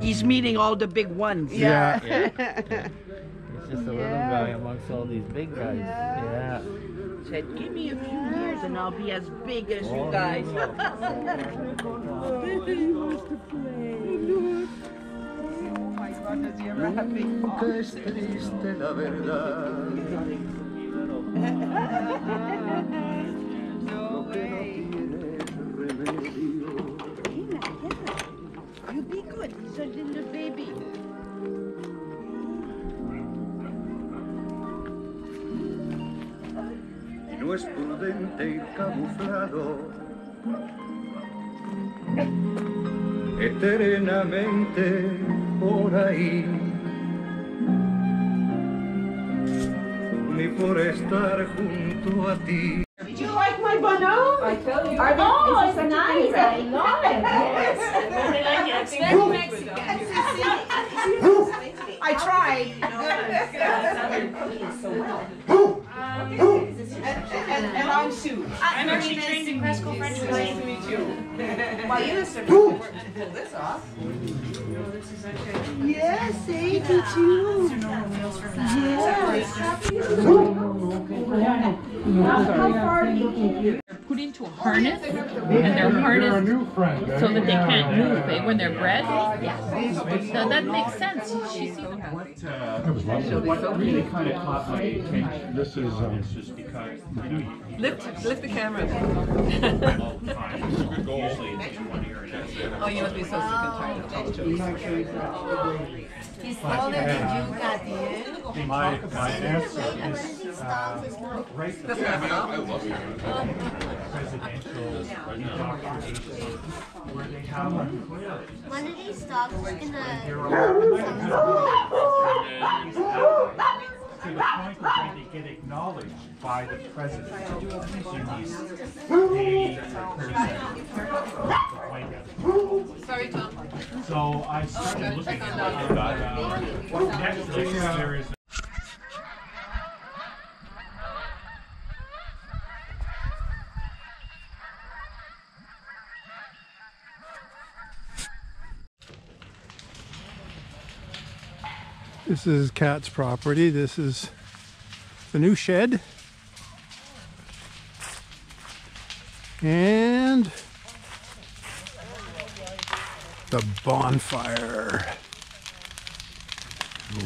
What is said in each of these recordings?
he's meeting all the big ones. Yeah. Yeah. He's just a little guy amongst all these big guys. Yeah. Said, give me a few years and I'll be as big as you Oh, guys. Nunca es triste la verdad. no es prudente ir camuflado. Eternamente por ahí. Ni por estar junto a ti. Did you like my banana? I tell you. Are oh, it's nice. I love it. Yes. It's very Mexican. I tried. And, and I'm Sue. I'm actually trained in classical French. Nice to meet you. Well, you must have pull this off. Yes, thank you too. Yes. How far do you into a harness, and they're harnessed so that they can't move eh, when they're bred. So that makes sense. She sees them. What, uh, so what really kind of caught my attention This is, um, is just because, you know, you- Lift, lift the camera. well, usually it's Oh, you must be so sick and tired of television. He's taller than you, Gabriel. my, my answer is, uh, right Doesn't have enough. presidential indoctrination, where they have a One of these dogs is gonna. to the point where they get acknowledged by the president in these day the White House. Sorry, Tom. So I started looking at uh, Netflix, there is This is Kat's property. This is the new shed. And the bonfire.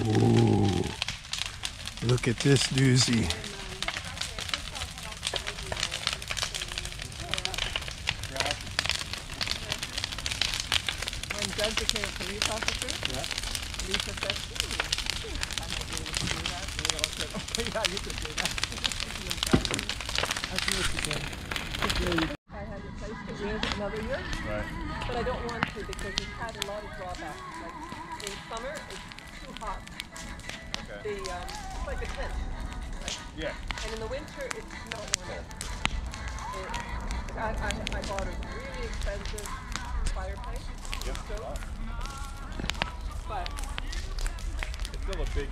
Ooh. Look at this doozy. When became a police officer, Lisa said, "Hmm, I might be able to do that." And we all said, "Oh, yeah, you could do that." I had replaced it with another year. But I don't want to because it's lot of drawbacks. Like in summer, it's too hot. The, um, it's like a tent. Right? Yeah. And in the winter, it's not warm. It, I, I, I bought a really expensive fireplace. stove. But It's still a big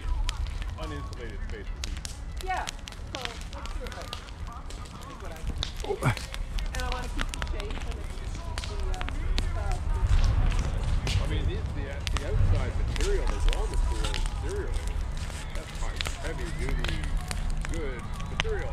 uninsulated space for heat. yeah, so let's do it right. Is what I think. And I want to keep the shade and it's the uh, uh, I mean, the, the, outside material, the raw material, material, that's fine. Heavy duty, good material,